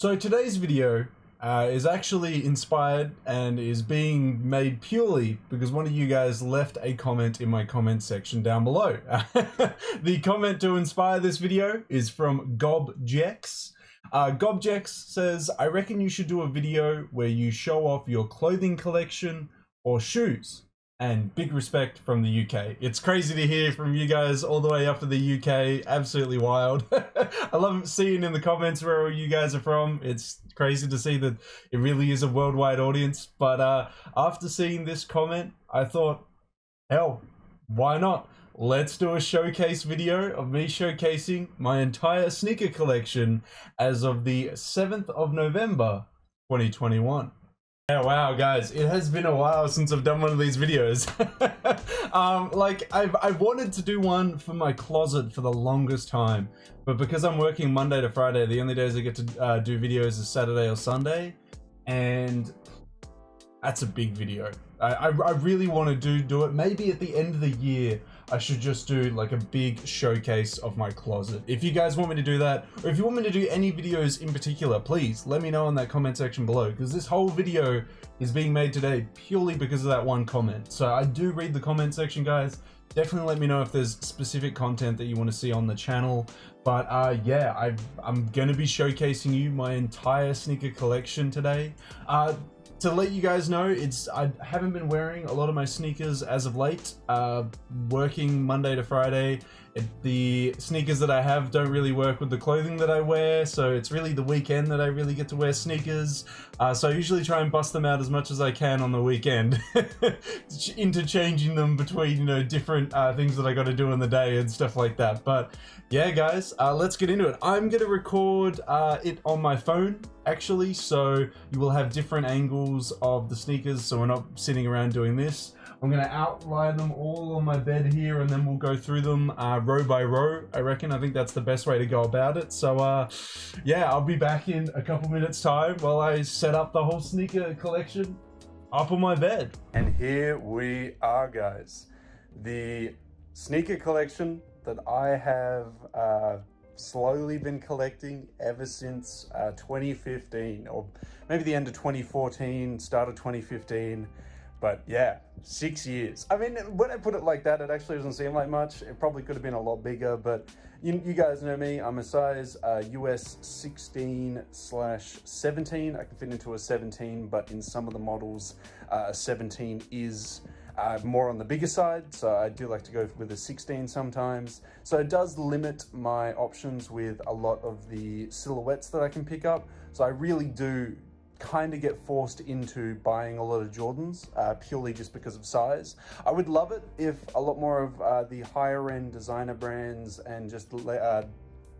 So today's video uh, is actually inspired and is being made purely because one of you guys left a comment in my comment section down below. the comment to inspire this video is from Gobjex. Uh, Gobjex says, I reckon you should do a video where you show off your clothing collection or shoes and big respect from the UK. It's crazy to hear from you guys all the way up to the UK. Absolutely wild. I love seeing in the comments where you guys are from. It's crazy to see that it really is a worldwide audience. But uh, after seeing this comment, I thought, hell, why not? Let's do a showcase video of me showcasing my entire sneaker collection as of the 7th of November 2021. Yeah, wow, guys, it has been a while since I've done one of these videos. um, like, I've, I've wanted to do one for my closet for the longest time, but because I'm working Monday to Friday, the only days I get to uh, do videos is Saturday or Sunday, and that's a big video. I, I, I really want to do do it. Maybe at the end of the year, I should just do like a big showcase of my closet. If you guys want me to do that, or if you want me to do any videos in particular, please let me know in that comment section below, because this whole video is being made today purely because of that one comment. So I do read the comment section, guys. Definitely let me know if there's specific content that you want to see on the channel. But uh, yeah, i am going to be showcasing you my entire sneaker collection today. Uh, to let you guys know, it's I haven't been wearing a lot of my sneakers as of late. Uh, working Monday to Friday, it, the sneakers that I have don't really work with the clothing that I wear, so it's really the weekend that I really get to wear sneakers. Uh, so I usually try and bust them out as much as I can on the weekend, interchanging them between you know different uh, things that I got to do in the day and stuff like that. But yeah, guys, uh, let's get into it. I'm gonna record uh, it on my phone actually, so you will have different angles of the sneakers, so we're not sitting around doing this. I'm going to outline them all on my bed here and then we'll go through them uh, row by row, I reckon. I think that's the best way to go about it. So, uh, yeah, I'll be back in a couple minutes time while I set up the whole sneaker collection up on my bed. And here we are, guys. The sneaker collection that I have uh, slowly been collecting ever since uh, 2015 or maybe the end of 2014, start of 2015. But yeah, six years. I mean, when I put it like that, it actually doesn't seem like much. It probably could have been a lot bigger, but you, you guys know me. I'm a size uh, US 16 slash 17. I can fit into a 17, but in some of the models, uh, a 17 is uh, more on the bigger side, so I do like to go with a 16 sometimes. So it does limit my options with a lot of the silhouettes that I can pick up. So I really do kind of get forced into buying a lot of Jordans uh, purely just because of size. I would love it if a lot more of uh, the higher end designer brands and just uh,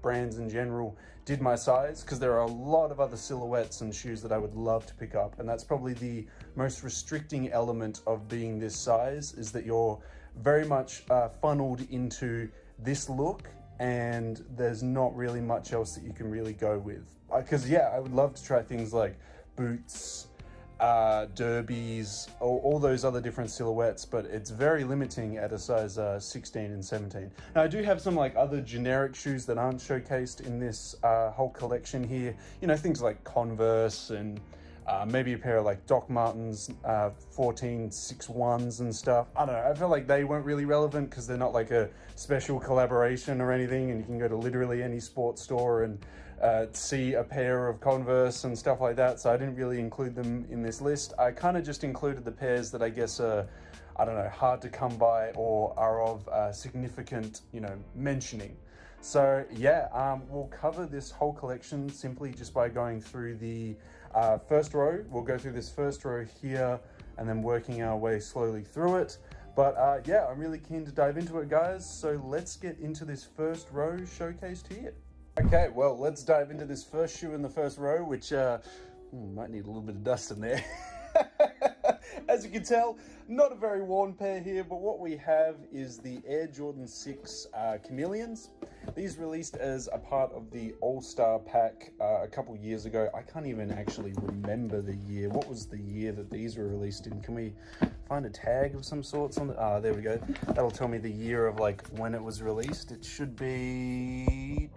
brands in general did my size because there are a lot of other silhouettes and shoes that I would love to pick up and that's probably the most restricting element of being this size is that you're very much uh, funneled into this look and there's not really much else that you can really go with because uh, yeah I would love to try things like boots, uh, derbies, all, all, those other different silhouettes, but it's very limiting at a size uh, 16 and 17. Now I do have some like other generic shoes that aren't showcased in this uh, whole collection here. You know, things like Converse and uh, maybe a pair of like Doc Martens uh, 14 ones and stuff. I don't know, I feel like they weren't really relevant because they're not like a special collaboration or anything and you can go to literally any sports store and uh, see a pair of Converse and stuff like that, so I didn't really include them in this list. I kind of just included the pairs that I guess are, I don't know, hard to come by or are of uh, significant, you know, mentioning. So yeah, um, we'll cover this whole collection simply just by going through the uh, first row. We'll go through this first row here and then working our way slowly through it. But uh, yeah, I'm really keen to dive into it, guys. So let's get into this first row showcased here. Okay, well, let's dive into this first shoe in the first row, which uh, hmm, might need a little bit of dust in there. As you can tell, not a very worn pair here, but what we have is the Air Jordan 6 uh, Chameleons. These released as a part of the All-Star pack uh, a couple years ago. I can't even actually remember the year. What was the year that these were released in? Can we find a tag of some sorts on the, ah, there we go. That'll tell me the year of like when it was released. It should be,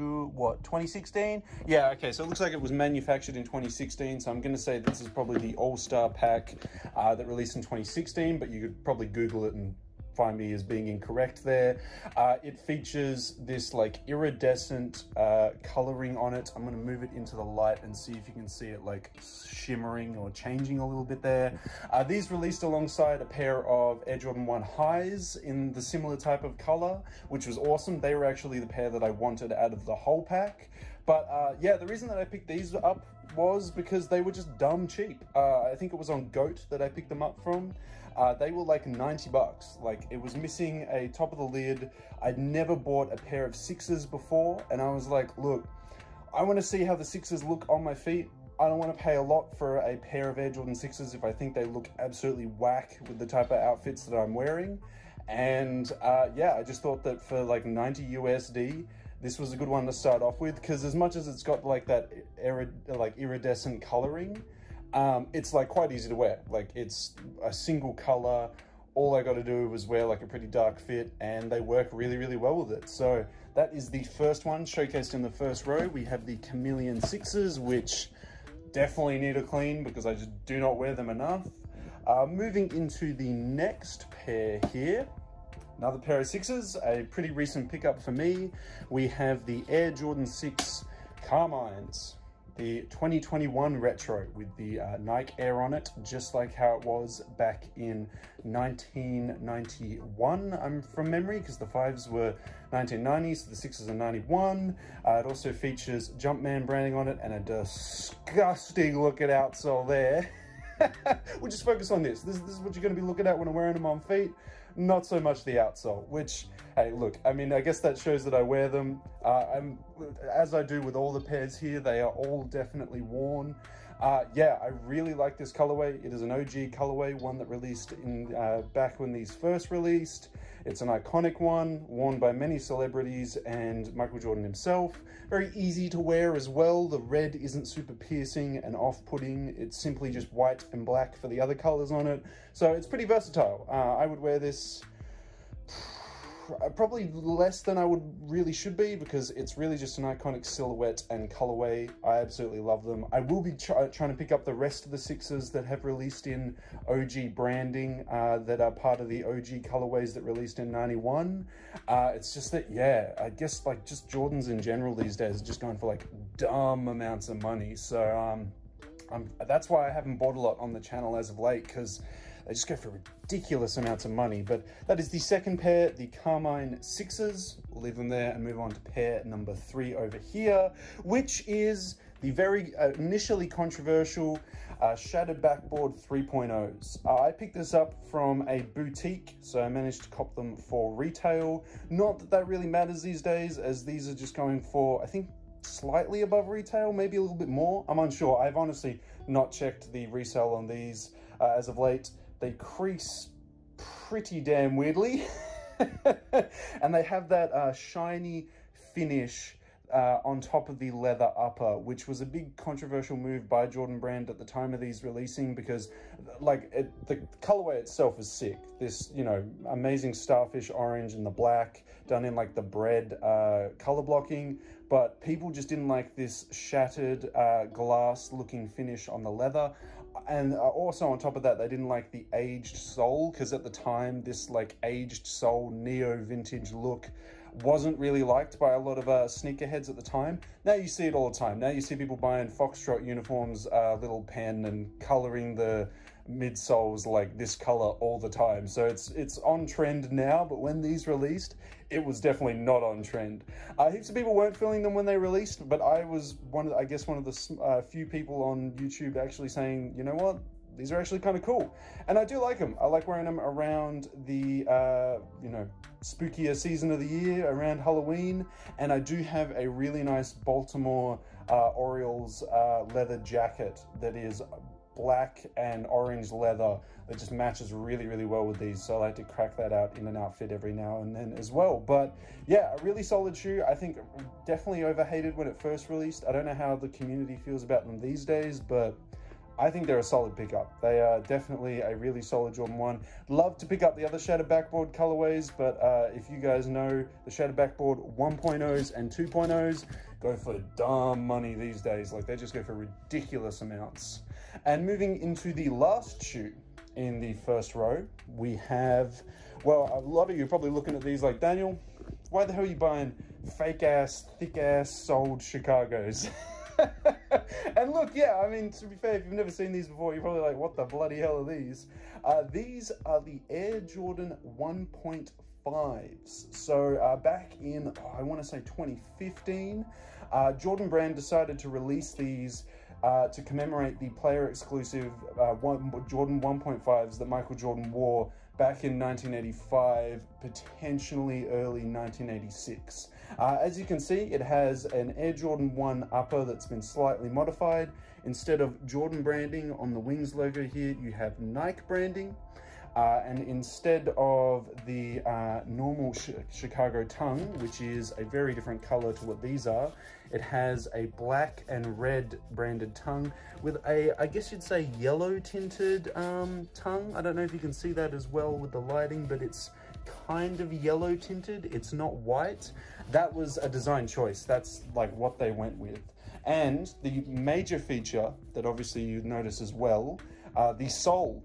what, 2016? Yeah, okay, so it looks like it was manufactured in 2016, so I'm gonna say this is probably the All-Star pack uh, that released in 2016, but you could probably Google it and find me as being incorrect there. Uh, it features this like iridescent uh, coloring on it. I'm gonna move it into the light and see if you can see it like shimmering or changing a little bit there. Uh, these released alongside a pair of Air Jordan 1 highs in the similar type of color, which was awesome. They were actually the pair that I wanted out of the whole pack. But uh, yeah, the reason that I picked these up was because they were just dumb cheap. Uh, I think it was on GOAT that I picked them up from. Uh, they were like 90 bucks. Like it was missing a top of the lid. I'd never bought a pair of sixes before. And I was like, look, I want to see how the sixes look on my feet. I don't want to pay a lot for a pair of Air Jordan 6s if I think they look absolutely whack with the type of outfits that I'm wearing. And uh, yeah, I just thought that for like 90 USD, this was a good one to start off with because as much as it's got like that irid like iridescent coloring, um, it's like quite easy to wear. Like it's a single color. All I got to do was wear like a pretty dark fit and they work really, really well with it. So that is the first one showcased in the first row. We have the Chameleon Sixes, which definitely need a clean because I just do not wear them enough. Uh, moving into the next pair here, another pair of sixes, a pretty recent pickup for me. We have the Air Jordan 6 Carmines the 2021 retro with the uh, Nike Air on it, just like how it was back in 1991, I'm from memory, because the fives were 1990, so the sixes are 91. Uh, it also features Jumpman branding on it and a disgusting looking outsole there. we'll just focus on this. this. This is what you're going to be looking at when I'm wearing them on feet not so much the outsole, which, hey, look, I mean, I guess that shows that I wear them. Uh, I'm, as I do with all the pairs here, they are all definitely worn. Uh, yeah, I really like this colorway. It is an OG colorway, one that released in uh, back when these first released. It's an iconic one, worn by many celebrities and Michael Jordan himself. Very easy to wear as well. The red isn't super piercing and off-putting. It's simply just white and black for the other colors on it. So it's pretty versatile. Uh, I would wear this probably less than I would really should be because it's really just an iconic silhouette and colorway. I absolutely love them. I will be try trying to pick up the rest of the sixes that have released in OG branding uh, that are part of the OG colorways that released in 91. Uh, it's just that, yeah, I guess like just Jordans in general these days are just going for like dumb amounts of money. So um, I'm, that's why I haven't bought a lot on the channel as of late because they just go for ridiculous amounts of money. But that is the second pair, the Carmine Sixes. We'll leave them there and move on to pair number three over here, which is the very uh, initially controversial uh, Shattered Backboard 3.0s. Uh, I picked this up from a boutique, so I managed to cop them for retail. Not that that really matters these days, as these are just going for, I think, slightly above retail, maybe a little bit more. I'm unsure. I've honestly not checked the resale on these uh, as of late. They crease pretty damn weirdly. and they have that uh, shiny finish uh, on top of the leather upper, which was a big controversial move by Jordan Brand at the time of these releasing because like it, the colorway itself is sick. This, you know, amazing starfish orange and the black done in like the bread uh, color blocking, but people just didn't like this shattered uh, glass looking finish on the leather. And uh, also on top of that, they didn't like the aged sole because at the time, this like aged sole neo vintage look wasn't really liked by a lot of uh, sneakerheads at the time. Now you see it all the time. Now you see people buying Foxtrot uniforms, uh, little pen, and coloring the midsoles like this color all the time. So it's it's on trend now, but when these released, it was definitely not on trend. Uh, heaps of people weren't feeling them when they released, but I was one of, I guess, one of the uh, few people on YouTube actually saying, you know what, these are actually kind of cool. And I do like them. I like wearing them around the, uh, you know, spookier season of the year, around Halloween. And I do have a really nice Baltimore uh, Orioles uh, leather jacket that is black and orange leather that just matches really, really well with these. So I like to crack that out in an outfit every now and then as well. But yeah, a really solid shoe. I think definitely overhated when it first released. I don't know how the community feels about them these days, but I think they're a solid pickup. They are definitely a really solid Jordan 1. Love to pick up the other Shattered Backboard colorways, but uh, if you guys know the Shattered Backboard 1.0s and 2.0s, go for dumb money these days. Like they just go for ridiculous amounts. And moving into the last shoe in the first row, we have, well, a lot of you are probably looking at these like, Danyal, why the hell are you buying fake ass, thick ass soled Chicago's? and look, yeah, I mean, to be fair, if you've never seen these before, you're probably like, what the bloody hell are these? Uh, these are the Air Jordan 1.5s. So uh, back in, oh, I want to say 2015, uh, Jordan Brand decided to release these uh, to commemorate the player exclusive uh, one, Jordan 1.5s that Michael Jordan wore back in 1985, potentially early 1986. Uh, as you can see, it has an Air Jordan 1 upper that's been slightly modified. Instead of Jordan branding on the wings logo here, you have Nike branding. Uh, and instead of the uh, normal sh Chicago tongue, which is a very different color to what these are, it has a black and red branded tongue with a, I guess you'd say yellow tinted um, tongue. I don't know if you can see that as well with the lighting, but it's kind of yellow tinted. It's not white. That was a design choice. That's like what they went with. And the major feature that obviously you notice as well, uh, the sole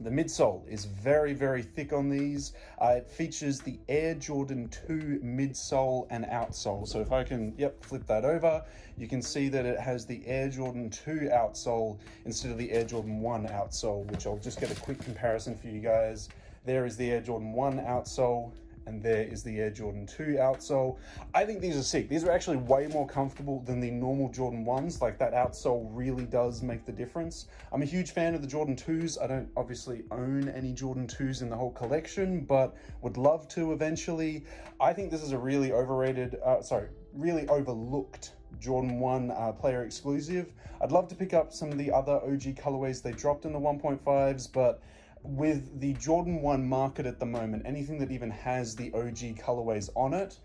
the midsole is very, very thick on these. Uh, it features the Air Jordan 2 midsole and outsole. So if I can, yep, flip that over, you can see that it has the Air Jordan 2 outsole instead of the Air Jordan 1 outsole, which I'll just get a quick comparison for you guys. There is the Air Jordan 1 outsole and there is the Air Jordan 2 outsole. I think these are sick. These are actually way more comfortable than the normal Jordan 1s. Like that outsole really does make the difference. I'm a huge fan of the Jordan 2s. I don't obviously own any Jordan 2s in the whole collection, but would love to eventually. I think this is a really overrated, uh, sorry, really overlooked Jordan 1 uh, player exclusive. I'd love to pick up some of the other OG colorways they dropped in the 1.5s, but with the Jordan 1 market at the moment, anything that even has the OG colorways on it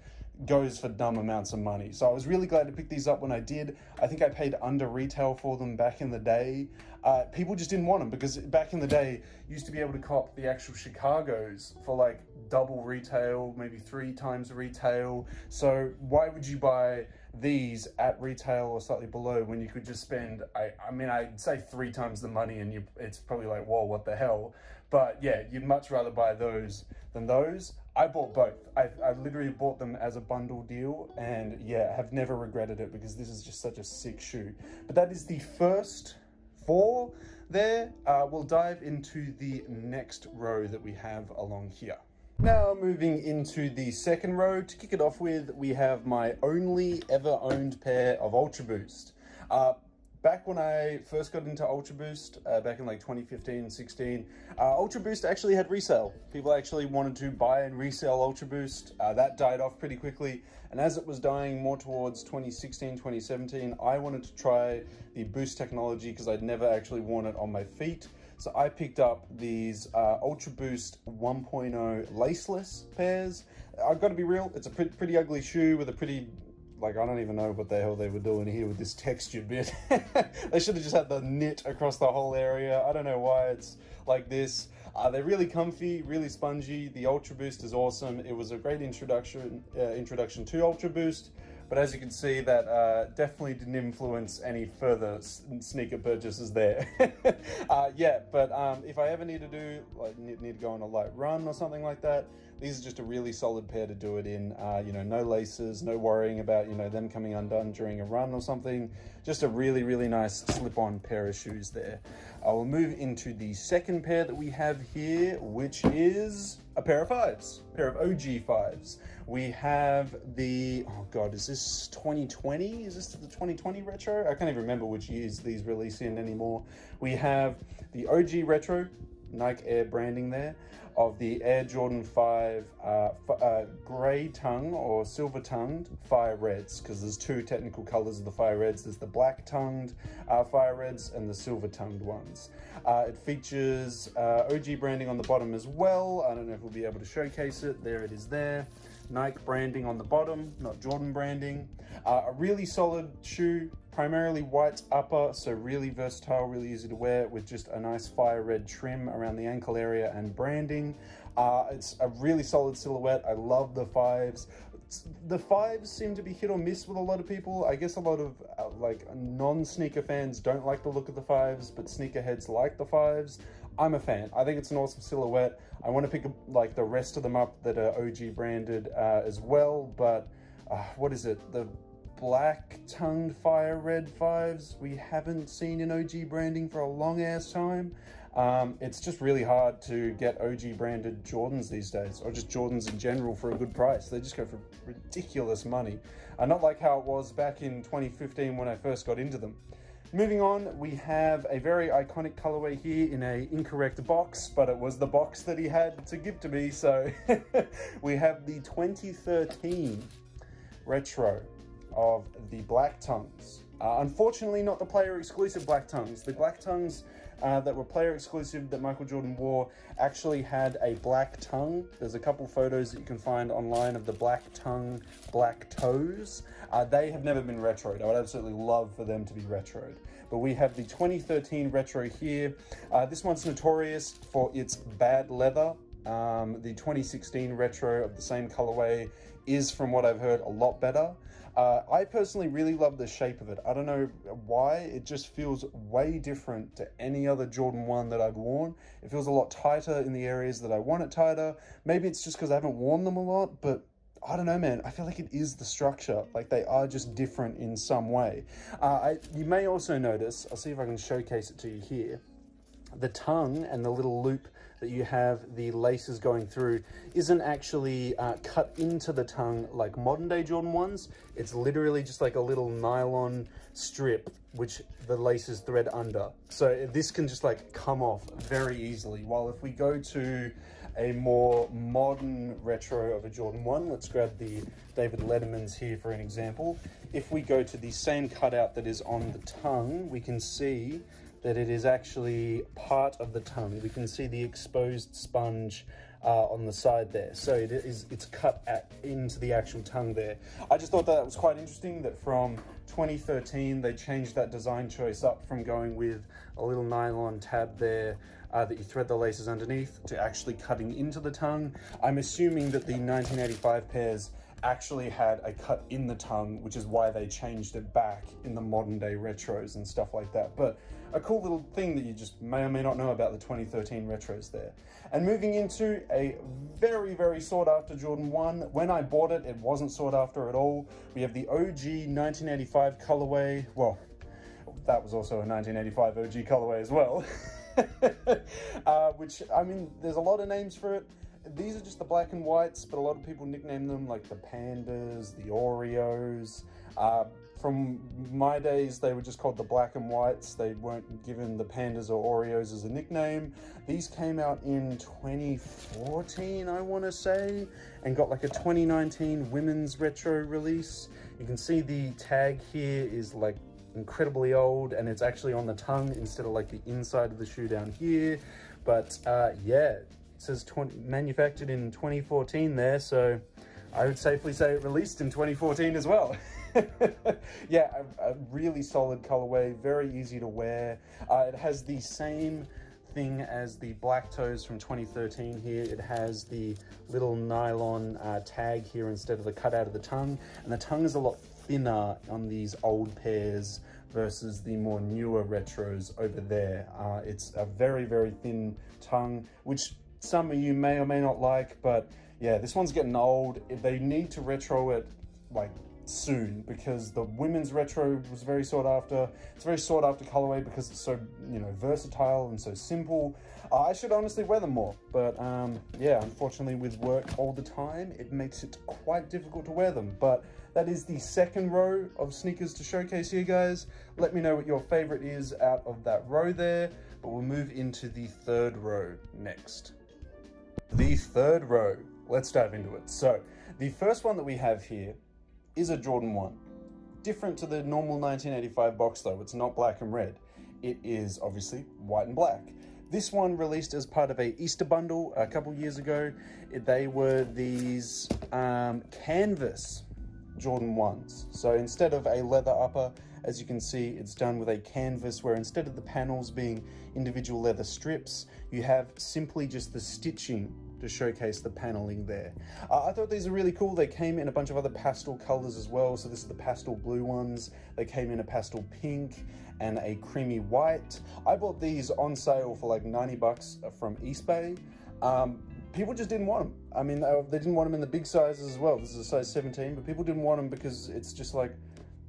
goes for dumb amounts of money. So I was really glad to pick these up when I did. I think I paid under retail for them back in the day. Uh, people just didn't want them because back in the day, you used to be able to cop the actual Chicago's for like double retail, maybe three times retail. So why would you buy these at retail or slightly below when you could just spend, I, I mean, I'd say three times the money and you, it's probably like, whoa, what the hell? But yeah, you'd much rather buy those than those. I bought both. I, I literally bought them as a bundle deal and yeah, have never regretted it because this is just such a sick shoe. But that is the first four there. Uh, we'll dive into the next row that we have along here. Now moving into the second row, to kick it off with, we have my only ever owned pair of Ultra Boost. Uh, back when I first got into Ultra Boost, uh, back in like 2015, 16, uh, Ultra Boost actually had resale. People actually wanted to buy and resell Ultra Boost. Uh, that died off pretty quickly. And as it was dying more towards 2016, 2017, I wanted to try the Boost technology because I'd never actually worn it on my feet. So I picked up these uh, Ultra Boost 1.0 laceless pairs. I've got to be real, it's a pretty, pretty ugly shoe with a pretty like I don't even know what the hell they were doing here with this texture bit. they should have just had the knit across the whole area. I don't know why it's like this. Uh, they're really comfy, really spongy. The Ultra Boost is awesome. It was a great introduction uh, introduction to Ultra Boost. But as you can see, that uh, definitely didn't influence any further sneaker purchases there. uh, yeah, but um, if I ever need to do, like, need, to go on a light run or something like that, these are just a really solid pair to do it in. Uh, you know, no laces, no worrying about, you know, them coming undone during a run or something. Just a really, really nice slip-on pair of shoes there. I will move into the second pair that we have here, which is a pair of fives, pair of OG fives. We have the, oh God, is this 2020? Is this the 2020 retro? I can't even remember which years these release in anymore. We have the OG retro Nike Air branding there of the Air Jordan 5 uh, uh, grey tongue or silver tongued fire reds because there's two technical colors of the fire reds. There's the black tongued uh, fire reds and the silver tongued ones. Uh, it features uh, OG branding on the bottom as well. I don't know if we'll be able to showcase it. There it is there. Nike branding on the bottom, not Jordan branding. Uh, a really solid shoe, primarily white upper, so really versatile, really easy to wear with just a nice fire red trim around the ankle area and branding. Uh, it's a really solid silhouette. I love the fives. The fives seem to be hit or miss with a lot of people. I guess a lot of uh, like non-sneaker fans don't like the look of the fives, but sneakerheads like the fives. I'm a fan. I think it's an awesome silhouette. I want to pick up like the rest of them up that are OG branded uh, as well, but uh, what is it? The black tongued fire red fives we haven't seen in OG branding for a long ass time. Um, it's just really hard to get OG branded Jordans these days, or just Jordans in general for a good price. They just go for ridiculous money. Uh, not like how it was back in 2015 when I first got into them. Moving on, we have a very iconic colorway here in a incorrect box, but it was the box that he had to give to me. So we have the 2013 retro of the Black Tongues. Uh, unfortunately, not the player exclusive Black Tongues. The Black Tongues uh, that were player exclusive that Michael Jordan wore actually had a black tongue. There's a couple photos that you can find online of the black tongue, black toes. Uh, they have never been retroed. I would absolutely love for them to be retroed. But we have the 2013 retro here. Uh, this one's notorious for its bad leather. Um, the 2016 retro of the same colorway is, from what I've heard, a lot better. Uh, I personally really love the shape of it. I don't know why, it just feels way different to any other Jordan 1 that I've worn. It feels a lot tighter in the areas that I want it tighter. Maybe it's just because I haven't worn them a lot, but I don't know, man. I feel like it is the structure. Like they are just different in some way. Uh, I, you may also notice, I'll see if I can showcase it to you here, the tongue and the little loop that you have the laces going through isn't actually uh, cut into the tongue like modern day Jordan ones. It's literally just like a little nylon strip which the laces thread under. So this can just like come off very easily. While if we go to a more modern retro of a Jordan 1, let's grab the David Letterman's here for an example. If we go to the same cutout that is on the tongue, we can see that it is actually part of the tongue. We can see the exposed sponge uh, on the side there. So it is, it's cut at, into the actual tongue there. I just thought that was quite interesting that from 2013, they changed that design choice up from going with a little nylon tab there uh, that you thread the laces underneath to actually cutting into the tongue. I'm assuming that the 1985 pairs actually had a cut in the tongue, which is why they changed it back in the modern day retros and stuff like that. But a cool little thing that you just may or may not know about the 2013 retros there. And moving into a very, very sought after Jordan 1. When I bought it, it wasn't sought after at all. We have the OG 1985 colorway. Well, that was also a 1985 OG colorway as well. uh, which, I mean, there's a lot of names for it these are just the black and whites, but a lot of people nickname them like the pandas, the Oreos. Uh, from my days, they were just called the black and whites. They weren't given the pandas or Oreos as a nickname. These came out in 2014, I want to say, and got like a 2019 women's retro release. You can see the tag here is like incredibly old and it's actually on the tongue instead of like the inside of the shoe down here. But uh, yeah, it says 20, manufactured in 2014 there, so I would safely say it released in 2014 as well. yeah, a, a, really solid colorway, very easy to wear. Uh, it has the same thing as the black toes from 2013 here. It has the little nylon uh, tag here instead of the cutout of the tongue. And the tongue is a lot thinner on these old pairs versus the more newer retros over there. Uh, it's a very, very thin tongue, which some of you may or may not like, but yeah, this one's getting old. They need to retro it like soon because the women's retro was very sought after. It's very sought after colorway because it's so, you know, versatile and so simple. Uh, I should honestly wear them more, but um, yeah, unfortunately with work all the time, it makes it quite difficult to wear them. But that is the second row of sneakers to showcase here, guys. Let me know what your favorite is out of that row there. but we'll move into the third row next. The third row, let's dive into it. So, the first one that we have here is a Jordan 1. Different to the normal 1985 box though, it's not black and red. It is obviously white and black. This one released as part of a Easter bundle a couple years ago. They were these um, canvas Jordan 1s. So instead of a leather upper, as you can see, it's done with a canvas where instead of the panels being individual leather strips, you have simply just the stitching to showcase the paneling there. Uh, I thought these are really cool. They came in a bunch of other pastel colors as well. So this is the pastel blue ones. They came in a pastel pink and a creamy white. I bought these on sale for like 90 bucks from Eastbay. Um, people just didn't want them. I mean, they didn't want them in the big sizes as well. This is a size 17, but people didn't want them because it's just like,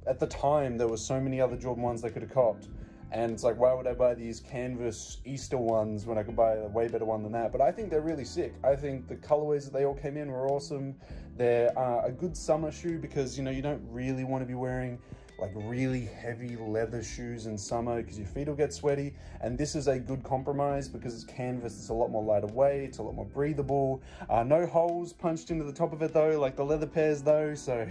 at the time, there were so many other Jordan ones they could have copped. And it's like, why would I buy these canvas Easter ones when I could buy a way better one than that? But I think they're really sick. I think the colorways that they all came in were awesome. They're uh, a good summer shoe because, you know, you don't really want to be wearing like really heavy leather shoes in summer because your feet will get sweaty. And this is a good compromise because it's canvas, it's a lot more lighter weight, it's a lot more breathable. Uh, no holes punched into the top of it though, like the leather pairs though. So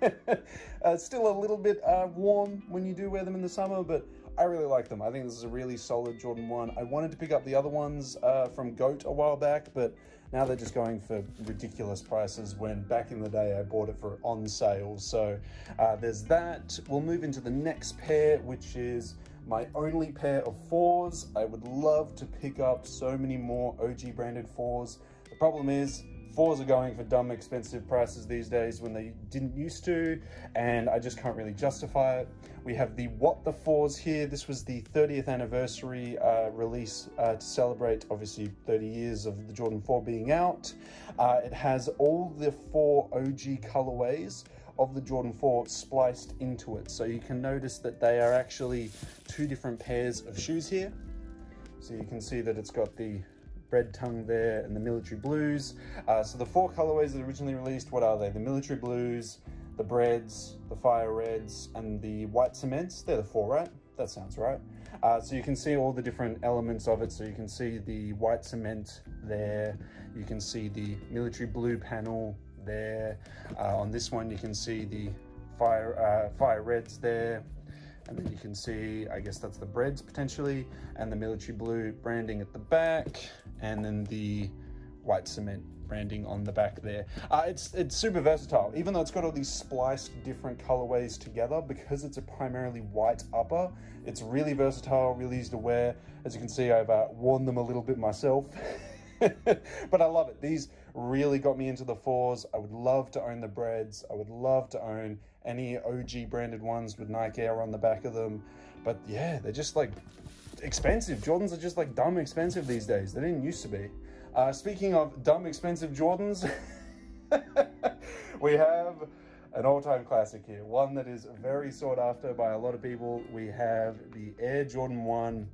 uh, still a little bit uh, warm when you do wear them in the summer, but I really like them. I think this is a really solid Jordan 1. I wanted to pick up the other ones uh, from GOAT a while back, but now they're just going for ridiculous prices when back in the day I bought it for on sale. So uh, there's that. We'll move into the next pair, which is my only pair of fours. I would love to pick up so many more OG branded fours. The problem is Fours are going for dumb expensive prices these days when they didn't used to, and I just can't really justify it. We have the What the Fours here. This was the 30th anniversary uh, release uh, to celebrate, obviously, 30 years of the Jordan 4 being out. Uh, it has all the four OG colorways of the Jordan 4 spliced into it. So you can notice that they are actually two different pairs of shoes here. So you can see that it's got the red tongue there and the military blues. Uh, so the four colorways that originally released, what are they? The military blues, the breads, the fire reds, and the white cements. They're the four, right? That sounds right. Uh, so you can see all the different elements of it. So you can see the white cement there. You can see the military blue panel there. Uh, on this one, you can see the fire, uh, fire reds there. And then you can see, I guess that's the breads potentially, and the military blue branding at the back, and then the white cement branding on the back there. Uh, it's it's super versatile, even though it's got all these spliced different colorways together, because it's a primarily white upper, it's really versatile, really easy to wear. As you can see, I've uh, worn them a little bit myself. but I love it. These really got me into the fours. I would love to own the breads. I would love to own any OG branded ones with Nike Air on the back of them. But yeah, they're just like expensive. Jordans are just like dumb expensive these days. They didn't used to be. Uh, speaking of dumb expensive Jordans, we have an all-time classic here. One that is very sought after by a lot of people. We have the Air Jordan 1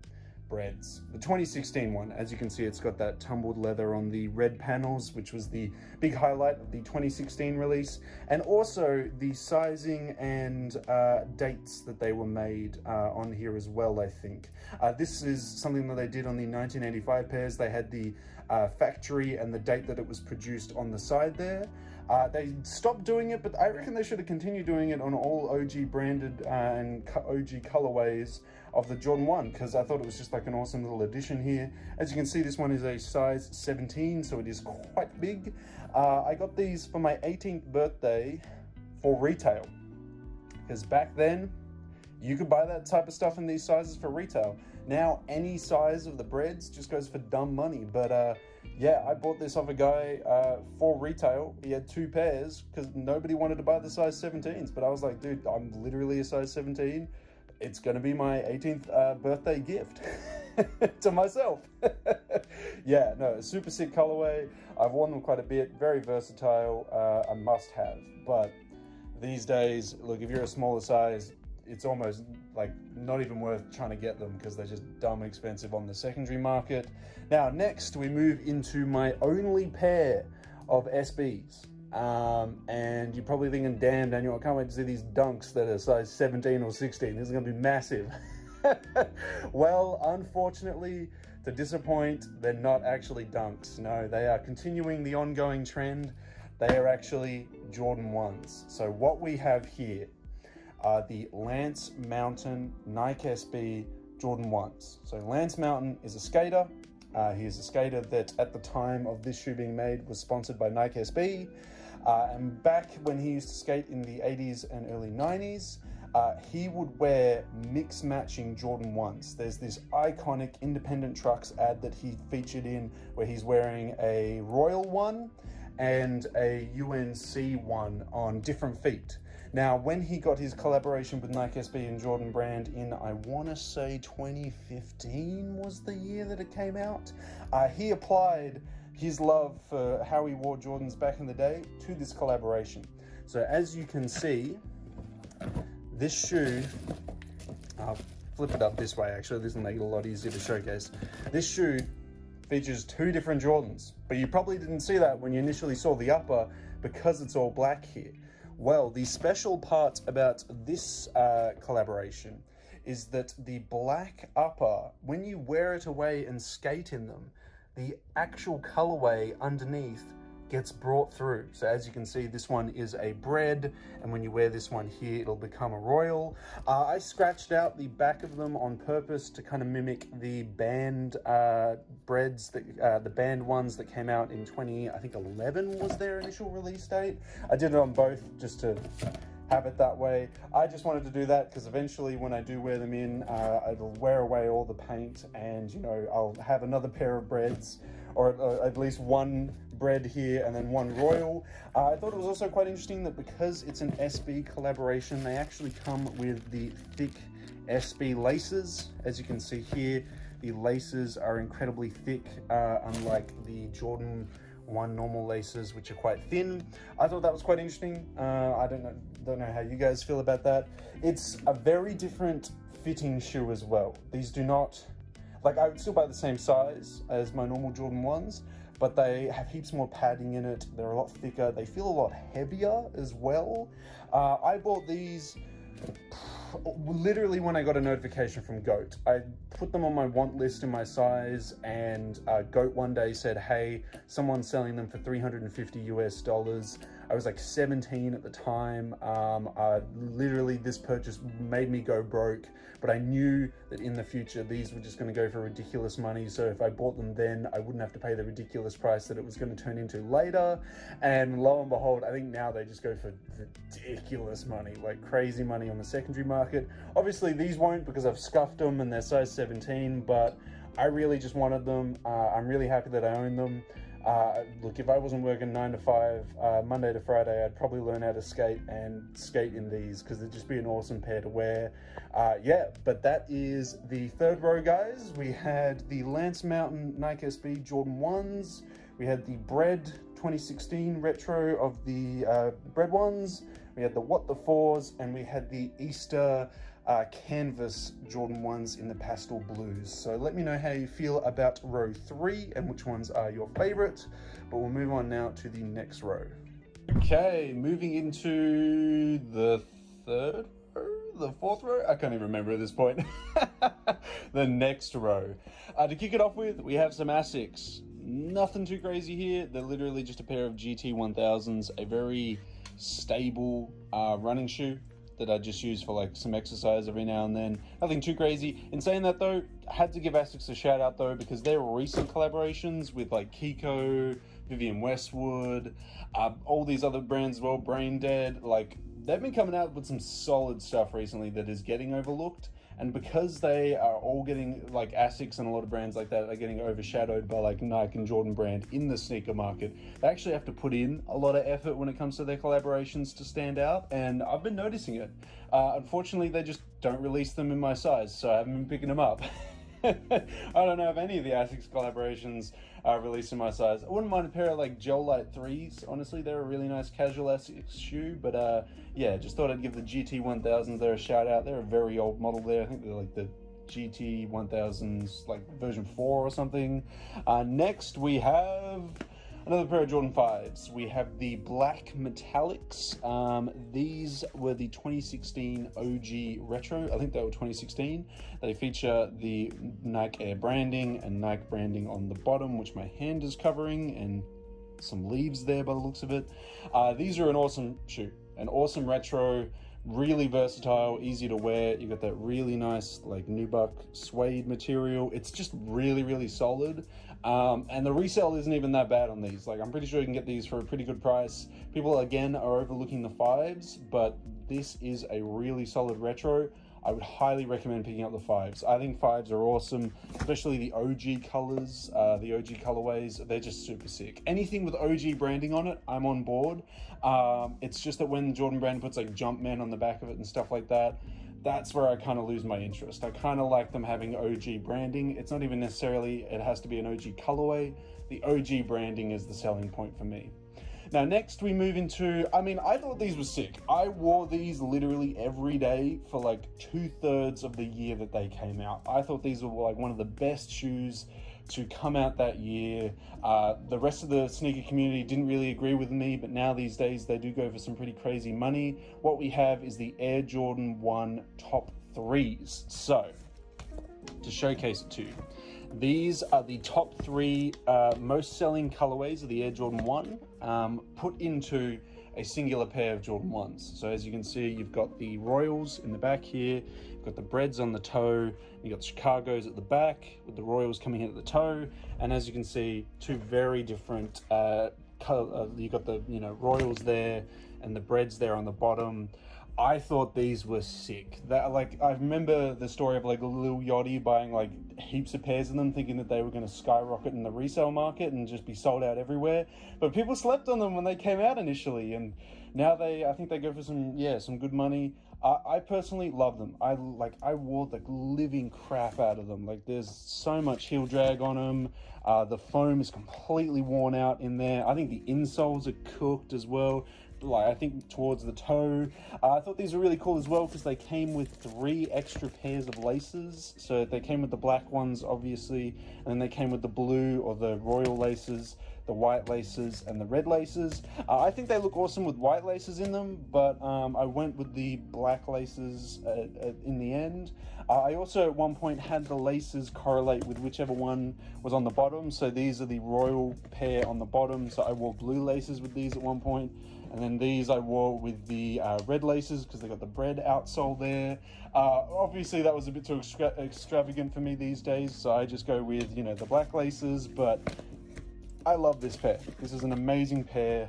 breads. The 2016 one, as you can see, it's got that tumbled leather on the red panels, which was the big highlight of the 2016 release, and also the sizing and uh, dates that they were made uh, on here as well, I think. Uh, this is something that they did on the 1985 pairs. They had the uh, factory and the date that it was produced on the side there. Uh, they stopped doing it, but I reckon they should have continued doing it on all OG branded uh, and OG colorways of the Jordan 1 because I thought it was just like an awesome little addition here. As you can see, this one is a size 17, so it is quite big. Uh, I got these for my 18th birthday for retail because back then you could buy that type of stuff in these sizes for retail. Now, any size of the breads just goes for dumb money, but uh, yeah, I bought this off a guy uh, for retail. He had two pairs because nobody wanted to buy the size 17s. But I was like, dude, I'm literally a size 17. It's going to be my 18th uh, birthday gift to myself. yeah, no, super sick colorway. I've worn them quite a bit. Very versatile. Uh, a must have. But these days, look, if you're a smaller size, it's almost like not even worth trying to get them because they're just dumb expensive on the secondary market. Now, next we move into my only pair of SBs. Um, and you're probably thinking, damn, Danyal, I can't wait to see these dunks that are size 17 or 16. This is going to be massive. well, unfortunately, to disappoint, they're not actually dunks. No, they are continuing the ongoing trend. They are actually Jordan 1s. So what we have here are the Lance Mountain Nike SB Jordan 1s. So Lance Mountain is a skater. Uh, he is a skater that at the time of this shoe being made was sponsored by Nike SB. Uh, and back when he used to skate in the 80s and early 90s, uh, he would wear mix matching Jordan 1s. There's this iconic independent trucks ad that he featured in where he's wearing a Royal one and a UNC one on different feet. Now, when he got his collaboration with Nike SB and Jordan Brand in, I want to say 2015 was the year that it came out, uh, he applied his love for how he wore Jordans back in the day to this collaboration. So as you can see, this shoe, I'll flip it up this way actually, this will make it a lot easier to showcase. This shoe features two different Jordans, but you probably didn't see that when you initially saw the upper because it's all black here. Well, the special part about this uh, collaboration is that the black upper, when you wear it away and skate in them, the actual colorway underneath gets brought through. So as you can see, this one is a bread, and when you wear this one here, it'll become a royal. Uh, I scratched out the back of them on purpose to kind of mimic the banned uh, breads, that, uh, the banned ones that came out in 20, I think 11 was their initial release date. I did it on both just to have it that way. I just wanted to do that because eventually when I do wear them in, uh, it'll wear away all the paint and, you know, I'll have another pair of breads or uh, at least one bread here and then one royal. Uh, I thought it was also quite interesting that because it's an SB collaboration, they actually come with the thick SB laces. As you can see here, the laces are incredibly thick, uh, unlike the Jordan one normal laces, which are quite thin. I thought that was quite interesting. Uh, I don't know, don't know how you guys feel about that. It's a very different fitting shoe as well. These do not, like I would still buy the same size as my normal Jordan 1s, but they have heaps more padding in it. They're a lot thicker. They feel a lot heavier as well. Uh, I bought these literally when I got a notification from Goat. I put them on my want list in my size and uh, Goat one day said, hey, someone's selling them for 350 US dollars. I was like 17 at the time. Um, uh, literally, this purchase made me go broke, but I knew that in the future these were just going to go for ridiculous money. So if I bought them then, I wouldn't have to pay the ridiculous price that it was going to turn into later. And lo and behold, I think now they just go for ridiculous money, like crazy money on the secondary market. Obviously, these won't because I've scuffed them and they're size 17, but I really just wanted them. Uh, I'm really happy that I own them. Uh, look, if I wasn't working nine to five, uh, Monday to Friday, I'd probably learn how to skate and skate in these because they'd just be an awesome pair to wear. Uh, yeah, but that is the third row, guys. We had the Lance Mountain Nike SB Jordan 1s. We had the Bread 2016 retro of the uh, Bread ones. We had the What the Fours, and we had the Easter uh, canvas Jordan 1s in the pastel blues. So let me know how you feel about row three and which ones are your favorite. But we'll move on now to the next row. Okay, moving into the third row, the fourth row? I can't even remember at this point. the next row. Uh, to kick it off with, we have some Asics. Nothing too crazy here. They're literally just a pair of GT 1000s, a very stable uh, running shoe that I just use for like some exercise every now and then. Nothing too crazy. In saying that though, I had to give Asics a shout out though because their recent collaborations with like Kiko, Vivienne Westwood, uh, all these other brands as well, Brain Dead, like they've been coming out with some solid stuff recently that is getting overlooked. And because they are all getting like Asics and a lot of brands like that are getting overshadowed by like Nike and Jordan brand in the sneaker market, they actually have to put in a lot of effort when it comes to their collaborations to stand out. And I've been noticing it. Uh, unfortunately, they just don't release them in my size, so I haven't been picking them up. I don't know if any of the Asics collaborations are released in my size. I wouldn't mind a pair of like Gel Lyte 3s. Honestly, they're a really nice casual Asics shoe. But uh, yeah, just thought I'd give the GT 1000s there a shout out. They're a very old model there. I think they're like the GT 1000s, like version 4 or something. Uh, next, we have Another pair of Jordan 5s. We have the black metallics. Um, these were the 2016 OG Retro. I think they were 2016. They feature the Nike Air branding and Nike branding on the bottom, which my hand is covering, and some leaves there by the looks of it. Uh, these are an awesome shoe, an awesome retro really versatile, easy to wear. You got that really nice like nubuck suede material. It's just really, really solid. Um, and the resale isn't even that bad on these. Like I'm pretty sure you can get these for a pretty good price. People again are overlooking the fives, but this is a really solid retro. I would highly recommend picking up the fives. I think fives are awesome, especially the OG colors, uh, the OG colorways. They're just super sick. Anything with OG branding on it, I'm on board. Um, it's just that when Jordan Brand puts like Jumpman on the back of it and stuff like that, that's where I kind of lose my interest. I kind of like them having OG branding. It's not even necessarily, it has to be an OG colorway. The OG branding is the selling point for me. Now, next we move into, I mean, I thought these were sick. I wore these literally every day for like two thirds of the year that they came out. I thought these were like one of the best shoes to come out that year. Uh, the rest of the sneaker community didn't really agree with me, but now these days they do go for some pretty crazy money. What we have is the Air Jordan 1 top threes. So, to showcase it to you, these are the top three uh, most selling colorways of the Air Jordan 1 um, put into a singular pair of Jordan 1s. So as you can see, you've got the Royals in the back here, got the Breds on the toe, you've got the Chicagos at the back, with the Royals coming in at the toe, and as you can see, two very different, uh, color, uh, you've got the, you know, Royals there, and the Breds there on the bottom. I thought these were sick. That like I remember the story of like Lil Yachty buying like heaps of pairs of them, thinking that they were going to skyrocket in the resale market and just be sold out everywhere. But people slept on them when they came out initially, and now they I think they go for some yeah some good money. I, I personally love them. I like I wore the living crap out of them. Like there's so much heel drag on them. Uh, the foam is completely worn out in there. I think the insoles are cooked as well like I think towards the toe. Uh, I thought these were really cool as well because they came with three extra pairs of laces. So they came with the black ones, obviously, and then they came with the blue or the royal laces, the white laces, and the red laces. Uh, I think they look awesome with white laces in them, but um, I went with the black laces in the end. Uh, I also at one point had the laces correlate with whichever one was on the bottom. So these are the royal pair on the bottom. So I wore blue laces with these at one point. And then these I wore with the uh, red laces because they got the Bred outsole there. Uh, obviously that was a bit too extra extravagant for me these days, so I just go with, you know, the black laces, but I love this pair. This is an amazing pair.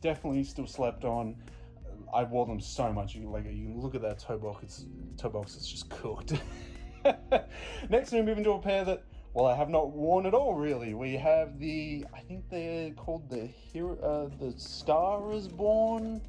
Definitely still slept on. I wore them so much. You like you look at that toe box, it's toe box, it's just cooked. Next we move into a pair that well, I have not worn at all, really. We have the, I think they're called the Hero, uh, the Star is Born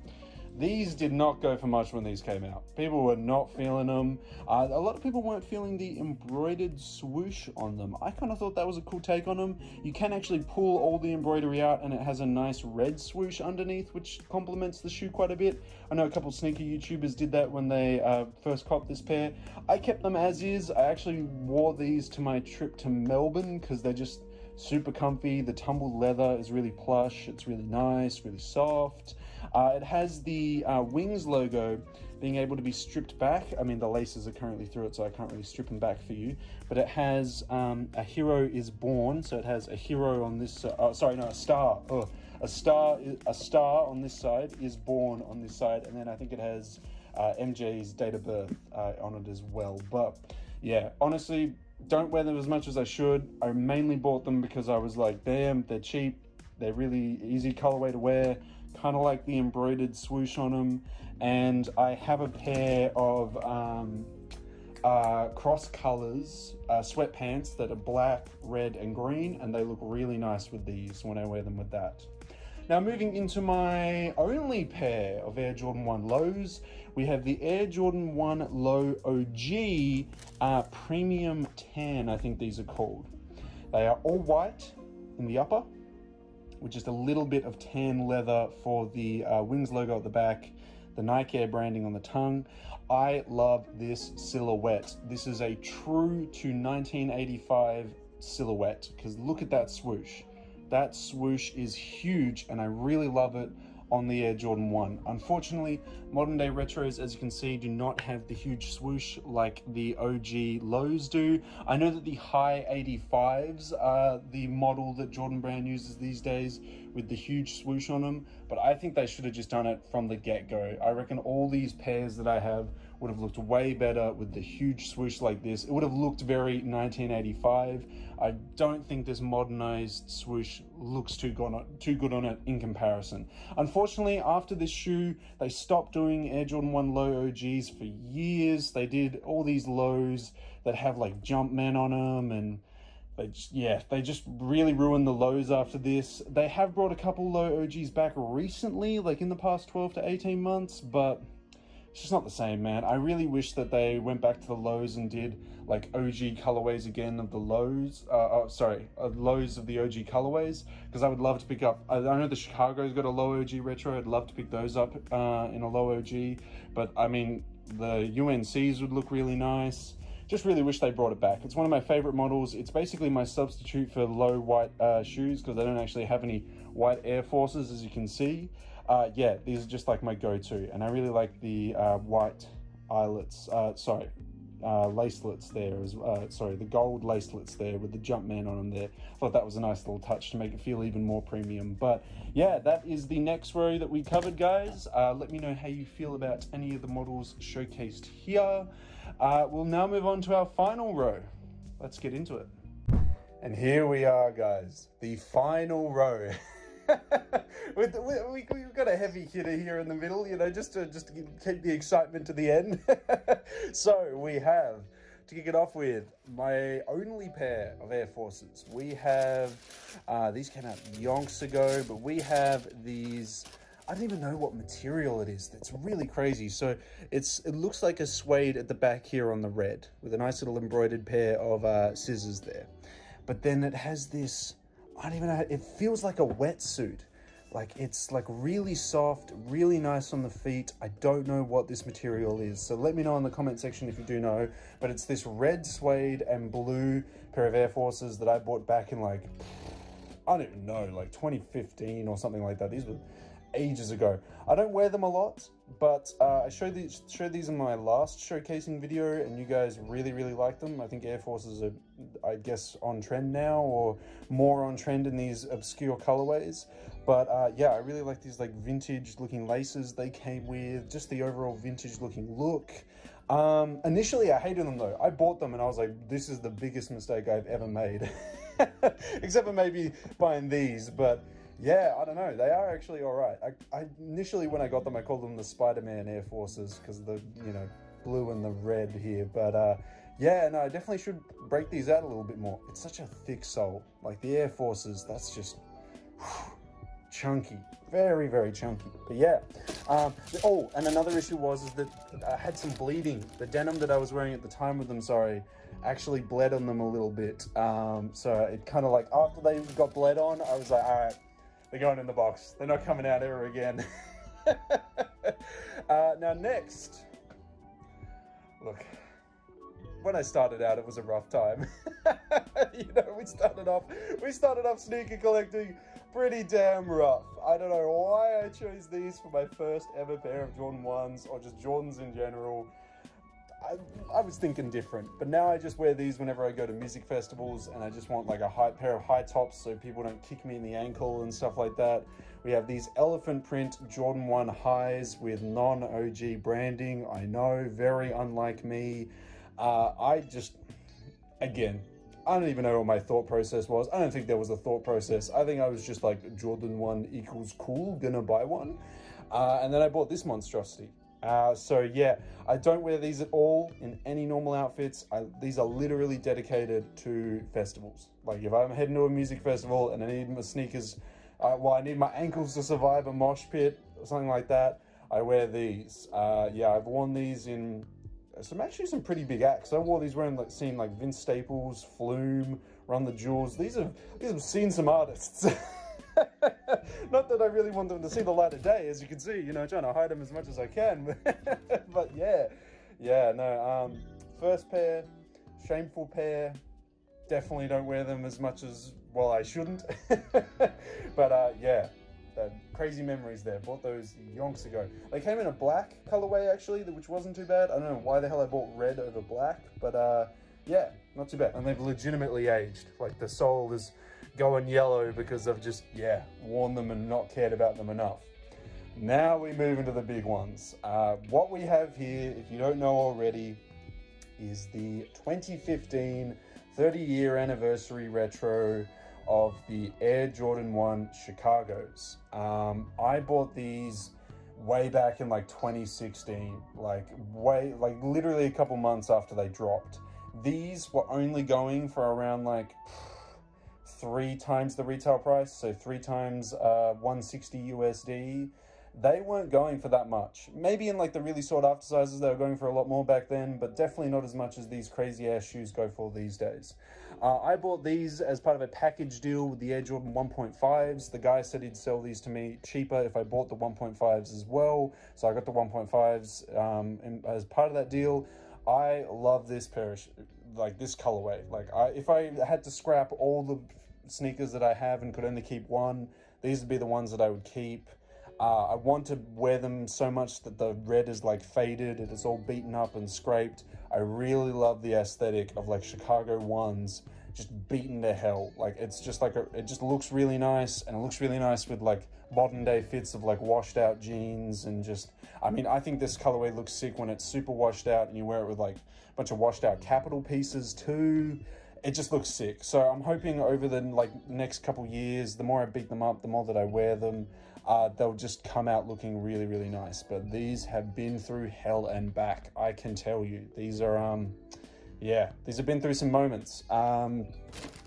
these did not go for much when these came out. People were not feeling them. Uh, a lot of people weren't feeling the embroidered swoosh on them. I kind of thought that was a cool take on them. You can actually pull all the embroidery out and it has a nice red swoosh underneath, which complements the shoe quite a bit. I know a couple sneaker YouTubers did that when they uh, first copped this pair. I kept them as is. I actually wore these to my trip to Melbourne because they're just super comfy. The tumbled leather is really plush. It's really nice, really soft. Uh, it has the uh, Wings logo being able to be stripped back. I mean, the laces are currently through it, so I can't really strip them back for you. But it has um, a hero is born, so it has a hero on this. Uh, sorry, no, a star. Oh, a star. A star on this side is born on this side, and then I think it has uh, MJ's date of birth uh, on it as well. But yeah, honestly, don't wear them as much as I should. I mainly bought them because I was like, damn, they're cheap. They're really easy colorway to wear. Kind of like the embroidered swoosh on them. And I have a pair of um, uh, cross colors uh, sweatpants that are black, red, and green. And they look really nice with these when I wear them with that. Now moving into my only pair of Air Jordan 1 lows, we have the Air Jordan 1 Low OG uh, Premium Tan, I think these are called. They are all white in the upper, with just a little bit of tan leather for the uh, Wings logo at the back, the Nike Air branding on the tongue. I love this silhouette. This is a true to 1985 silhouette because look at that swoosh That swoosh is huge and I really love it on the Air Jordan 1. Unfortunately, modern day retros, as you can see, do not have the huge swoosh like the OG lows do. I know that the high 85s are the model that Jordan Brand uses these days with the huge swoosh on them, but I think they should have just done it from the get-go. I reckon all these pairs that I have would have looked way better with the huge swoosh like this. It would have looked very 1985. I don't think this modernized swoosh looks too good on, too good on it in comparison. Unfortunately, after this shoe, they stopped doing Air Jordan 1 low OGs for years. They did all these lows that have like Jumpman on them and they just, yeah, they just really ruined the lows after this. They have brought a couple low OGs back recently, like in the past 12 to 18 months, but it's just not the same, man. I really wish that they went back to the lows and did like OG colorways again of the lows. Uh, oh, sorry, uh, lows of the OG colorways because I would love to pick up. I, I know the Chicago's got a low OG retro. I'd love to pick those up uh, in a low OG, but I mean the UNCs would look really nice just really wish they brought it back. It's one of my favorite models. It's basically my substitute for low white uh, shoes because I don't actually have any white Air Forces as you can see. Uh, yeah, these are just like my go-to and I really like the uh, white eyelets, uh, sorry, uh, lacelets there, as uh, sorry, the gold lacelets there with the Jumpman on them there. I thought that was a nice little touch to make it feel even more premium. But yeah, that is the next row that we covered, guys. Uh, let me know how you feel about any of the models showcased here. Uh, we'll now move on to our final row. Let's get into it. And here we are, guys, the final row. we, we, we've got a heavy hitter here in the middle, you know, just to just to keep the excitement to the end. so we have to kick it off with my only pair of Air Forces. We have uh, these came out yonks ago, but we have these. I don't even know what material it is. It's really crazy. So it's it looks like a suede at the back here on the red with a nice little embroidered pair of uh, scissors there. But then it has this, I don't even know, it feels like a wetsuit. Like it's like really soft, really nice on the feet. I don't know what this material is. So let me know in the comment section if you do know. But it's this red suede and blue pair of Air Forces that I bought back in like, I don't even know, like 2015 or something like that. These were ages ago. I don't wear them a lot, but uh, I showed these showed these in my last showcasing video, and you guys really really like them. I think Air Forces are, I guess, on trend now, or more on trend in these obscure colorways. But uh, yeah, I really like these like vintage looking laces they came with, just the overall vintage looking look. Um, initially, I hated them though. I bought them and I was like, this is the biggest mistake I've ever made. Except for maybe buying these, but yeah, I don't know. They are actually all right. I, I initially when I got them, I called them the Spider-Man Air Forces because the you know blue and the red here. But uh, yeah, no, I definitely should break these out a little bit more. It's such a thick sole. Like the Air Forces, that's just whew, chunky, very very chunky. But yeah. Um, oh, and another issue was is that I had some bleeding. The denim that I was wearing at the time with them, sorry, actually bled on them a little bit. Um, so it kind of like after they got bled on, I was like, all right they're going in the box. They're not coming out ever again. uh, now, next, look, when I started out, it was a rough time. you know, we started off, we started off sneaker collecting pretty damn rough. I don't know why I chose these for my first ever pair of Jordan 1s or just Jordans in general. I, I, was thinking different, but now I just wear these whenever I go to music festivals and I just want like a high pair of high tops so people don't kick me in the ankle and stuff like that. We have these elephant print Jordan 1 highs with non-OG branding. I know, very unlike me. Uh, I just, again, I don't even know what my thought process was. I don't think there was a thought process. I think I was just like Jordan 1 equals cool, gonna buy one. Uh, and then I bought this monstrosity. Uh, so yeah, I don't wear these at all in any normal outfits. I, these are literally dedicated to festivals. Like if I'm heading to a music festival and I need my sneakers, uh, well, I need my ankles to survive a mosh pit or something like that, I wear these. Uh, yeah, I've worn these in some actually some pretty big acts. I wore these wearing like seeing like Vince Staples, Flume, Run the Jewels. These have these have seen some artists. Not that I really want them to see the light of day, as you can see, you know, trying to hide them as much as I can. but yeah, yeah, no. Um, first pair, shameful pair. definitely don't wear them as much as well. I shouldn't, but uh, yeah, uh, crazy memories there. Bought those yonks ago. They came in a black colorway actually, which wasn't too bad. I don't know why the hell I bought red over black, but uh, yeah, not too bad. And they've legitimately aged. Like the sole is going yellow because I've just yeah worn them and not cared about them enough. Now we move into the big ones. Uh, what we have here, if you don't know already, is the 2015 30 year anniversary retro of the Air Jordan 1 Chicago's. Um, I bought these way back in like 2016, like way, like literally a couple months after they dropped. These were only going for around like three times the retail price, so three times uh, 160 USD they weren't going for that much. Maybe in like the really sought after sizes, they were going for a lot more back then, but definitely not as much as these crazy ass shoes go for these days. Uh, I bought these as part of a package deal with the Air Jordan 1.5s. The guy said he'd sell these to me cheaper if I bought the 1.5s as well. So I got the 1.5s um, as part of that deal. I love this pair like this colorway. Like I, if I had to scrap all the sneakers that I have and could only keep one, these would be the ones that I would keep. Uh, I want to wear them so much that the red is like faded, it is all beaten up and scraped. I really love the aesthetic of like Chicago ones just beaten to hell. Like it's just like a, it just looks really nice and it looks really nice with like modern day fits of like washed out jeans and just I mean I think this colorway looks sick when it's super washed out and you wear it with like a bunch of washed out Kapital pieces too. It just looks sick. So I'm hoping over the like next couple years, the more I beat them up, the more that I wear them, uh, they'll just come out looking really, really nice. But these have been through hell and back. I can tell you. These are, um, yeah, these have been through some moments. Um,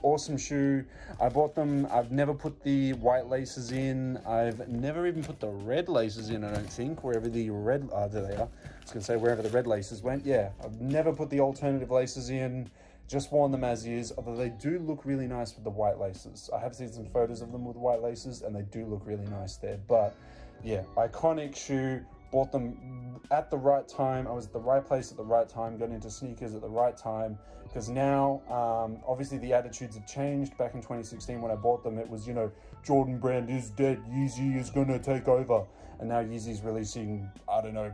awesome shoe. I bought them. I've never put the white laces in. I've never even put the red laces in, I don't think, wherever the red, uh, there they are. I was going to say wherever the red laces went. Yeah, I've never put the alternative laces in. Just worn them as is, although they do look really nice with the white laces. I have seen some photos of them with white laces and they do look really nice there. But yeah, iconic shoe, bought them at the right time. I was at the right place at the right time, got into sneakers at the right time. Because now, um, obviously, the attitudes have changed. Back in 2016, when I bought them, it was, you know, Jordan brand is dead, Yeezy is to take over. And now Yeezy's releasing, I don't know,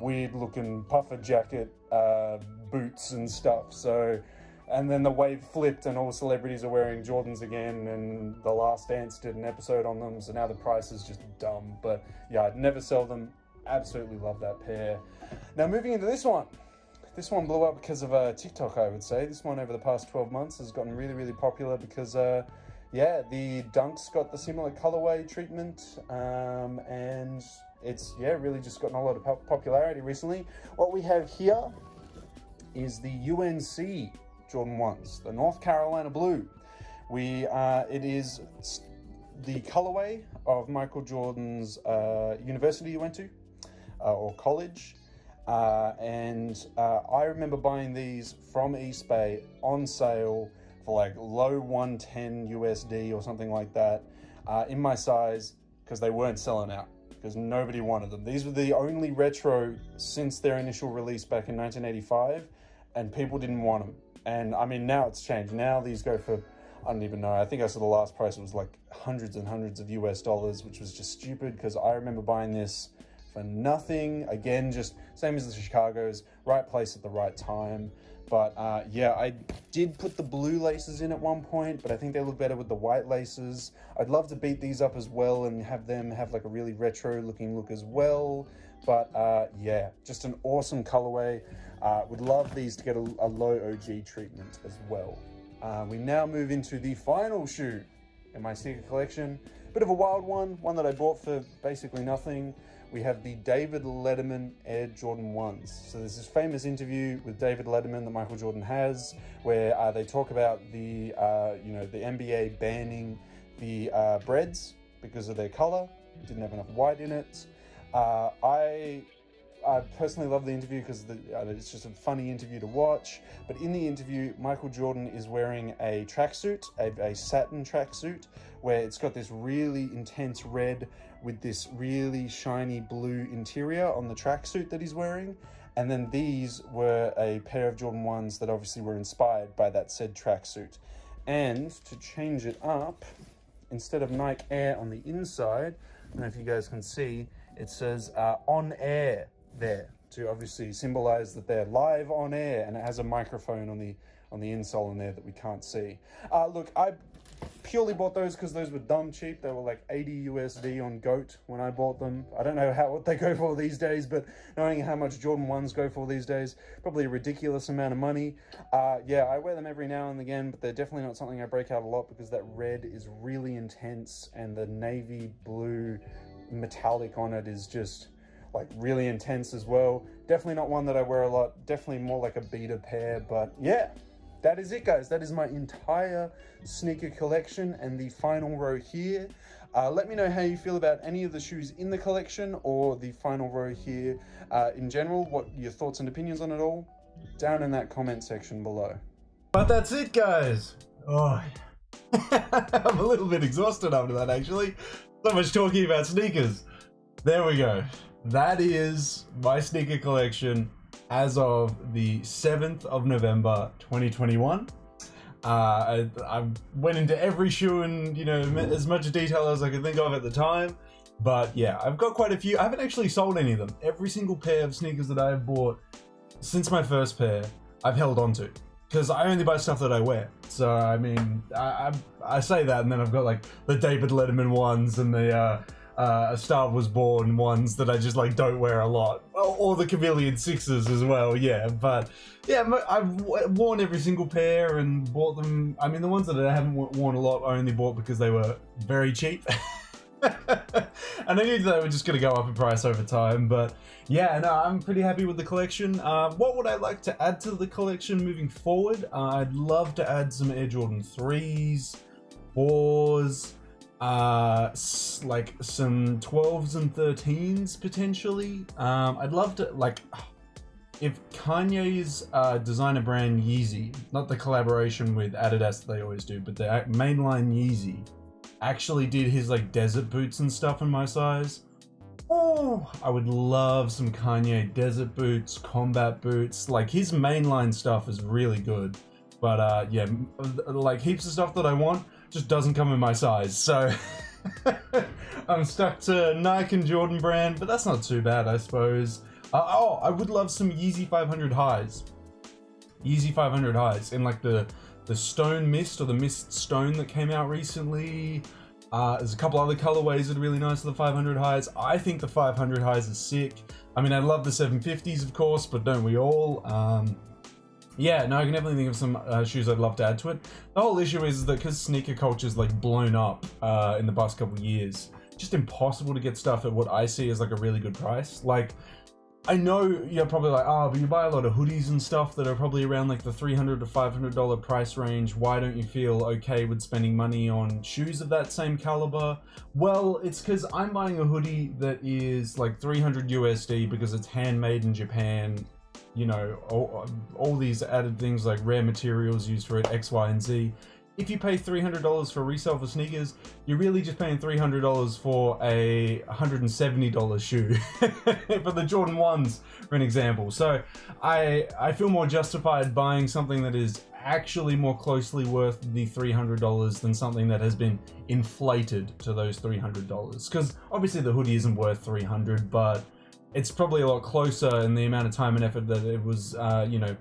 weird looking puffer jacket uh, boots and stuff. So and then the wave flipped and all celebrities are wearing Jordans again and The Last Dance did an episode on them so now the price is just dumb. But yeah I'd never sell them. Absolutely love that pair. Now moving into this one. This one blew up because of uh, TikTok I would say. This one over the past 12 months has gotten really really popular because uh, yeah the Dunks got the similar colorway treatment um, and it's yeah really just gotten a lot of popularity recently. What we have here is the UNC Jordan 1s, the North Carolina Blue. We, uh, it is the colorway of Michael Jordan's uh, university he went to, uh, or college. Uh, and uh, I remember buying these from Eastbay on sale for like low 110 USD or something like that uh, in my size because they weren't selling out because nobody wanted them. These were the only retro since their initial release back in 1985 and people didn't want them. And I mean, now it's changed. Now these go for, I don't even know. I think I saw the last price it was like hundreds and hundreds of US dollars, which was just stupid because I remember buying this for nothing. Again, just same as the Chicago's, right place at the right time. But uh, yeah, I did put the blue laces in at one point, but I think they look better with the white laces. I'd love to beat these up as well and have them have like a really retro looking look as well. But uh, yeah, just an awesome colorway. Uh, would love these to get a, a low OG treatment as well. Uh, we now move into the final shoe in my sneaker collection. Bit of a wild one, one that I bought for basically nothing. We have the David Letterman Air Jordan 1s. So there's this famous interview with David Letterman that Michael Jordan has where uh, they talk about the, uh, you know, the NBA banning the uh, Breds because of their color. Didn't have enough white in it. Uh, I I personally love the interview because uh, it's just a funny interview to watch. But in the interview, Michael Jordan is wearing a tracksuit, a, a satin tracksuit, where it's got this really intense red with this really shiny blue interior on the tracksuit that he's wearing. And then these were a pair of Jordan 1s that obviously were inspired by that said tracksuit. And to change it up, instead of Nike Air on the inside, I don't know if you guys can see, it says uh, on air there to obviously symbolize that they're live on air and it has a microphone on the on the insole in there that we can't see. Uh, look, I purely bought those because those were dumb cheap. They were like 80 USD on GOAT when I bought them. I don't know how what they go for these days, but knowing how much Jordan 1s go for these days, probably a ridiculous amount of money. Uh, yeah, I wear them every now and again, but they're definitely not something I break out a lot because that red is really intense and the navy blue metallic on it is just like really intense as well. Definitely not one that I wear a lot. Definitely more like a beater pair, but yeah, that is it guys. That is my entire sneaker collection and the final row here. Uh, let me know how you feel about any of the shoes in the collection or the final row here uh, in general. What your thoughts and opinions on it all? Down in that comment section below. But that's it guys. Oh, I'm a little bit exhausted after that actually. So much talking about sneakers. There we go. That is my sneaker collection as of the 7th of November 2021. Uh, I, I, went into every shoe in you know as much detail as I could think of at the time, but yeah, I've got quite a few. I haven't actually sold any of them. Every single pair of sneakers that I've bought since my first pair, I've held on to because I only buy stuff that I wear. So I mean, I, I, I say that, and then I've got like the David Letterman ones and the. Uh, uh, Star Was Born ones that I just like don't wear a lot, or, the Chameleon Sixes as well. Yeah, but yeah, I've worn every single pair and bought them. I mean, the ones that I haven't worn a lot, I only bought because they were very cheap. and I knew they were just going to go up in price over time, but yeah, no, I'm pretty happy with the collection. Uh, what would I like to add to the collection moving forward? Uh, I'd love to add some Air Jordan 3s, 4s, uh like some 12s and 13s potentially. Um i'd love to like if kanye's uh designer brand yeezy not the collaboration with adidas that they always do but the mainline yeezy actually did his like desert boots and stuff in my size oh i would love some kanye desert boots combat boots. Like his mainline stuff is really good. But uh yeah like heaps of stuff that i want just doesn't come in my size. So I'm stuck to Nike and Jordan brand, but that's not too bad, I suppose. Uh, oh, I would love some Yeezy 500 highs. Yeezy 500 highs in like the the stone mist or the mist stone that came out recently. Uh, there's a couple other colorways that are really nice the 500 highs. I think the 500 highs is sick. I mean, I love the 750s, of course, but don't we all? Um, yeah, no, I can definitely think of some uh, shoes I'd love to add to it. The whole issue is that because sneaker culture's like blown up uh, in the past couple years, just impossible to get stuff at what I see as like a really good price. Like, I know you're probably like, oh, but you buy a lot of hoodies and stuff that are probably around like the 300 to $500 price range. Why don't you feel okay with spending money on shoes of that same caliber? Well, it's because I'm buying a hoodie that is like 300 USD because it's handmade in Japan you know, all, all these added things like rare materials used for it, X, Y, and Z. If you pay $300 for resale for sneakers, you're really just paying $300 for a $170 shoe for the Jordan 1s, for an example. So I, I feel more justified buying something that is actually more closely worth the $300 than something that has been inflated to those $300. Because obviously the hoodie isn't worth 300, but it's probably a lot closer in the amount of time and effort that it was, uh, you know,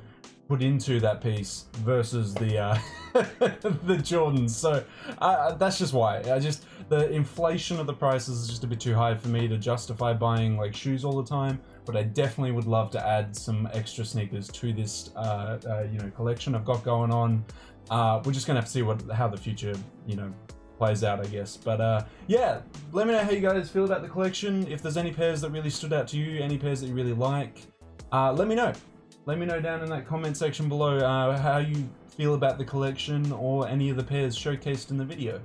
put into that piece versus the uh, the Jordans. So uh, that's just why. I just the inflation of the prices is just a bit too high for me to justify buying like shoes all the time. But I definitely would love to add some extra sneakers to this, uh, uh you know, collection I've got going on. Uh, we're just gonna have to see what how the future, you know, plays out, I guess. But uh, yeah, let me know how you guys feel about the collection. If there's any pairs that really stood out to you, any pairs that you really like, uh, let me know. Let me know down in that comment section below uh, how you feel about the collection or any of the pairs showcased in the video.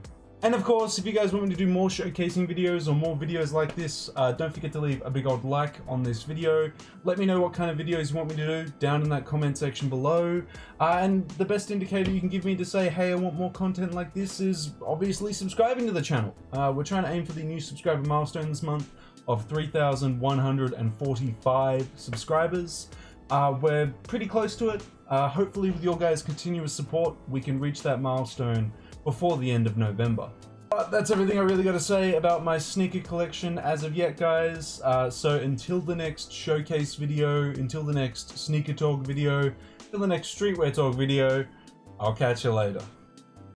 And of course, if you guys want me to do more showcasing videos or more videos like this, uh, don't forget to leave a big old like on this video. Let me know what kind of videos you want me to do down in that comment section below. Uh, and the best indicator you can give me to say, hey, I want more content like this is obviously subscribing to the channel. Uh, we're trying to aim for the new subscriber milestone this month of 3,145 subscribers. Uh, we're pretty close to it. Uh, hopefully with your guys' continuous support, we can reach that milestone before the end of November. But that's everything I really got to say about my sneaker collection as of yet, guys. Uh, so until the next showcase video, until the next sneaker talk video, until the next streetwear talk video, I'll catch you later.